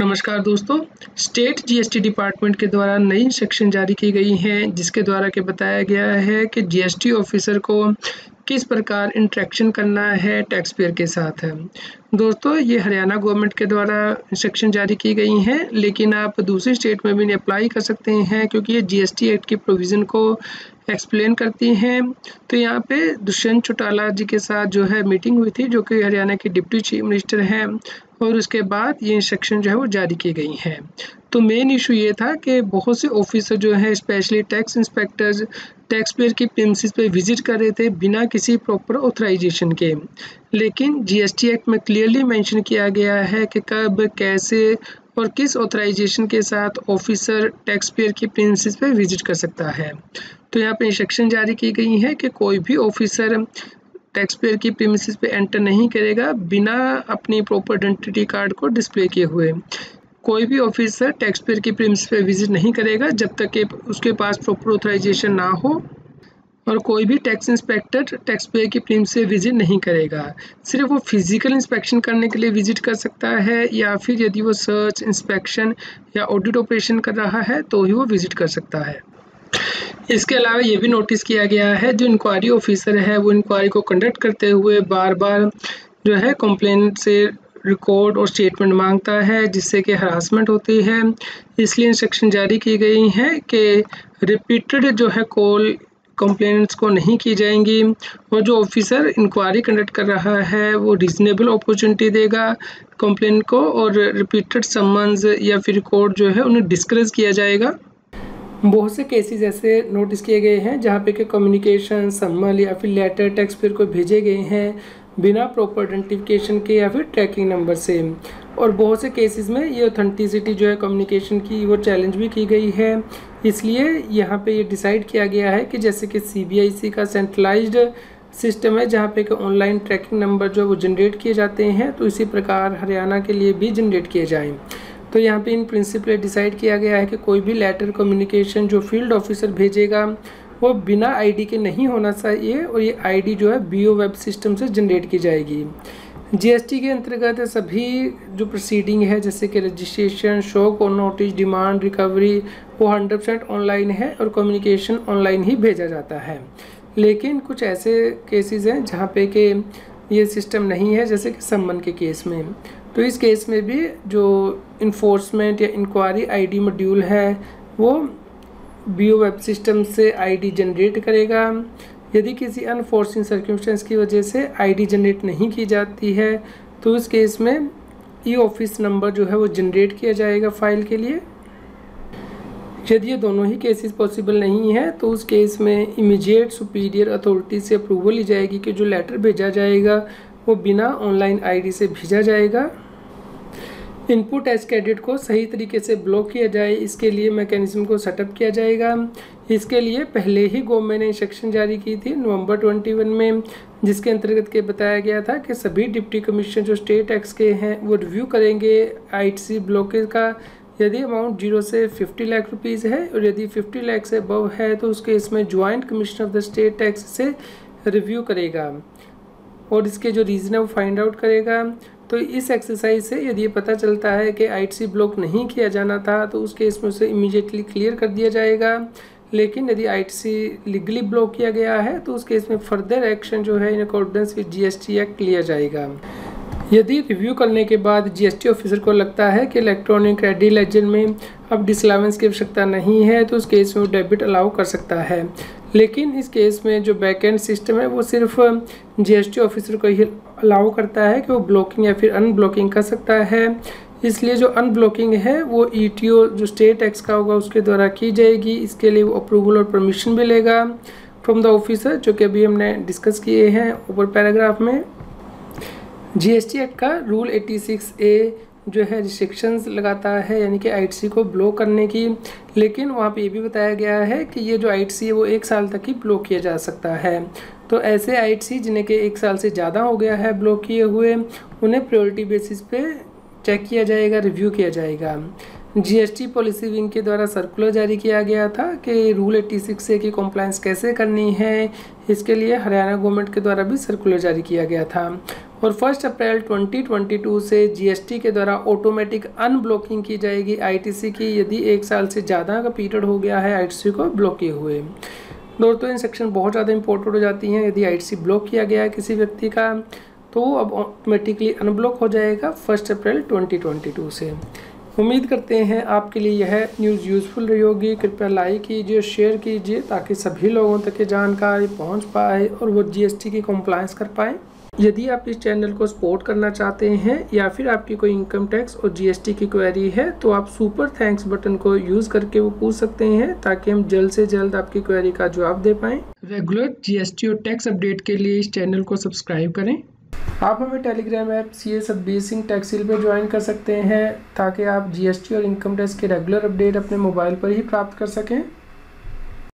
नमस्कार दोस्तों। State GST department के द्वारा नई इंस्ट्रक्शन जारी की गई है, जिसके द्वारा के बताया गया है कि जीएसटी ऑफिसर को किस प्रकार इंट्रैक्शन करना है टैक्स पेयर के साथ? है दोस्तों, ये हरियाणा गवर्नमेंट के द्वारा इंस्ट्रक्शन जारी की गई हैं, लेकिन आप दूसरी स्टेट में भी अप्लाई कर सकते हैं क्योंकि ये जीएसटी एक्ट की प्रोविज़न को एक्सप्लेन करती हैं। तो यहाँ पे दुष्यंत चौटाला जी के साथ जो है मीटिंग हुई थी, जो कि हरियाणा के डिप्टी चीफ मिनिस्टर हैं, और उसके बाद ये इंस्ट्रक्शन जो है वो जारी की गई हैं। तो मेन इशू ये था कि बहुत से ऑफिसर जो है specially tax inspectors tax payer की प्रेमिस पे विज़िट कर रहे थे बिना किसी प्रॉपर ऑथराइजेशन के। लेकिन जीएसटी एक्ट में क्लियरली मेंशन किया गया है कि कब, कैसे और किस ऑथराइजेशन के साथ ऑफिसर टैक्स पेयर की प्रिंसिस पे विज़िट कर सकता है। तो यहाँ पे इंस्ट्रक्शन जारी की गई है कि कोई भी ऑफिसर टैक्स पेयर की प्रीमिस पे एंटर नहीं करेगा बिना अपनी प्रॉपर आइडेंटिटी कार्ड को डिस्प्ले किए हुए। कोई भी ऑफिसर टैक्स पेयर की प्रीमिस पे विज़िट नहीं करेगा जब तक कि उसके पास प्रॉपर ऑथराइजेशन ना हो और कोई भी टैक्स इंस्पेक्टर टैक्स पेयर की प्रीम से विज़िट नहीं करेगा। सिर्फ़ वो फ़िज़िकल इंस्पेक्शन करने के लिए विज़िट कर सकता है या फिर यदि वो सर्च इंस्पेक्शन या ऑडिट ऑपरेशन कर रहा है तो ही वो विज़िट कर सकता है। इसके अलावा ये भी नोटिस किया गया है, जो इंक्वायरी ऑफिसर है, वो इंक्वायरी को कंडक्ट करते हुए बार बार जो है कंप्लेन से रिकॉर्ड और स्टेटमेंट माँगता है, जिससे कि हरासमेंट होती है। इसलिए इंस्ट्रक्शन जारी की गई हैं कि रिपीटेड जो है कॉल कंप्लेंट्स को नहीं की जाएँगी। और जो ऑफिसर इंक्वायरी कंडक्ट कर रहा है, वो रीजनेबल अपॉर्चुनिटी देगा कंप्लेंट को और रिपीटेड समन्स या फिर रिकॉर्ड जो है उन्हें डिस्करेज किया जाएगा। बहुत से केसेस ऐसे नोटिस किए गए हैं, जहाँ पे कि कम्युनिकेशन सम्मल या फिर लेटर टैक्स फिर को भेजे गए हैं। बिना प्रॉपर आइडेंटिफिकेशन के या फिर ट्रैकिंग नंबर से। और बहुत से केसेस में ये ऑथेंटिसिटी जो है कम्युनिकेशन की वो चैलेंज भी की गई है। इसलिए यहाँ पे ये डिसाइड किया गया है कि जैसे कि सीबीआईसी का सेंट्रलाइज्ड सिस्टम है, जहाँ पे ऑनलाइन ट्रैकिंग नंबर जो है वो जनरेट किए जाते हैं तो इसी प्रकार हरियाणा के लिए भी जनरेट किए जाएँ। तो यहाँ पे इन प्रिंसिपल डिसाइड किया गया है कि कोई भी लेटर कम्युनिकेशन जो फ़ील्ड ऑफिसर भेजेगा वो बिना आईडी के नहीं होना चाहिए और ये आईडी जो है बीओ वेब सिस्टम से जनरेट की जाएगी। जीएसटी के अंतर्गत सभी जो प्रोसीडिंग है, जैसे कि रजिस्ट्रेशन शोक और नोटिस डिमांड रिकवरी वो हंड्रेड परसेंट ऑनलाइन है और कम्युनिकेशन ऑनलाइन ही भेजा जाता है। लेकिन कुछ ऐसे केसेस हैं जहाँ पे कि ये सिस्टम नहीं है, जैसे कि सम्मन के केस में। तो इस केस में भी जो इन्फोर्समेंट या इंक्वायरी आईडी मॉड्यूल है, वो बी वेब सिस्टम से आईडी जनरेट करेगा। यदि किसी अनफोर्सिंग सर्क्यूमस्टेंस की वजह से आईडी जनरेट नहीं की जाती है तो उस केस में ई ऑफ़िस नंबर जो है वो जनरेट किया जाएगा फ़ाइल के लिए। यदि ये दोनों ही केसेस पॉसिबल नहीं है तो उस केस में इमीडिएट सुपीरियर अथॉरिटी से अप्रूवल ली जाएगी कि जो लेटर भेजा जाएगा, वो बिना ऑनलाइन आईडी से भेजा जाएगा। इनपुट एज क्रेडिट को सही तरीके से ब्लॉक किया जाए, इसके लिए मैकेनिज्म को सेटअप किया जाएगा। इसके लिए पहले ही गवर्नमेंट ने इंस्ट्रक्शन जारी की थी नवंबर 21 में, जिसके अंतर्गत के बताया गया था कि सभी डिप्टी कमिश्नर जो स्टेट टैक्स के हैं, वो रिव्यू करेंगे आईटीसी ब्लॉकेज का। यदि अमाउंट ज़ीरो से फिफ्टी लाख रुपीज़ है और यदि फिफ्टी लाख से अबव है तो उसके इसमें joint commissioner of the state tax से रिव्यू करेगा। और इसके जो रीज़न है, वो फाइंड आउट करेगा। तो इस एक्सरसाइज से यदि ये पता चलता है कि आईटीसी ब्लॉक नहीं किया जाना था तो उस केस में उसे इमीडिएटली क्लियर कर दिया जाएगा। लेकिन यदि आईटीसी लीगली ब्लॉक किया गया है तो उस केस में फर्दर एक्शन जो है, in accordance with GST act लिया जाएगा। यदि रिव्यू करने के बाद जीएसटी ऑफिसर को लगता है कि इलेक्ट्रॉनिक क्रेडिट लेजर में अब डिसलावेंस की आवश्यकता नहीं है तो उस केस में वो डेबिट अलाउ कर सकता है। लेकिन इस केस में जो बैकएंड सिस्टम है, वो सिर्फ़ जीएसटी ऑफिसर को ही अलाउ करता है कि वो ब्लॉकिंग या फिर अनब्लॉकिंग कर सकता है। इसलिए जो अनब्लॉकिंग है, वो ईटीओ जो स्टेट टैक्स का होगा, उसके द्वारा की जाएगी। इसके लिए वो अप्रूवल और परमिशन भी लेगा फ्रॉम द ऑफिसर जो कि अभी हमने डिस्कस किए हैं ऊपर पैराग्राफ में। जीएसटी एक्ट का रूल 86 ए जो है रिस्ट्रिक्शंस लगाता है, यानी कि आईटीसी को ब्लॉक करने की। लेकिन वहाँ पे ये भी बताया गया है कि ये जो आईटीसी है, वो एक साल तक ही ब्लॉक किया जा सकता है। तो ऐसे आईटीसी जिन्हें कि एक साल से ज़्यादा हो गया है ब्लॉक किए हुए, उन्हें प्रायोरिटी बेसिस पे चेक किया जाएगा रिव्यू किया जाएगा। जीएसटी पॉलिसी विंग के द्वारा सर्कुलर जारी किया गया था कि रूल 86 से की कॉम्प्लाइंस कैसे करनी है। इसके लिए हरियाणा गवर्नमेंट के द्वारा भी सर्कुलर जारी किया गया था। और फ़र्स्ट अप्रैल 2022 से जीएसटी के द्वारा ऑटोमेटिक अनब्लॉकिंग की जाएगी आईटीसी की, यदि एक साल से ज़्यादा का पीरियड हो गया है आईटीसी को ब्लॉक किए हुए। दोस्तों, इन सेक्शन बहुत ज़्यादा इंपॉर्टेंट हो जाती हैं। यदि आईटीसी ब्लॉक किया गया है किसी व्यक्ति का तो अब ऑटोमेटिकली अनब्लॉक हो जाएगा फ़र्स्ट अप्रैल 2022 से। उम्मीद करते हैं आपके लिए यह न्यूज़ यूज़फुल रही होगी। कृपया लाइक कीजिए शेयर कीजिए, ताकि सभी लोगों तक ये जानकारी पहुँच पाए और वो जीएसटी की कंप्लायंस कर पाए। यदि आप इस चैनल को सपोर्ट करना चाहते हैं या फिर आपकी कोई इनकम टैक्स और जीएसटी की क्वेरी है तो आप सुपर थैंक्स बटन को यूज़ करके वो पूछ सकते हैं ताकि हम जल्द से जल्द आपकी क्वेरी का जवाब दे पाएँ। रेगुलर जीएसटी और टैक्स अपडेट के लिए इस चैनल को सब्सक्राइब करें। आप हमें Telegram app C S B Singh टैक्सील पर ज्वाइन कर सकते हैं ताकि आप जीएसटी और इनकम टैक्स के रेगुलर अपडेट अपने मोबाइल पर ही प्राप्त कर सकें।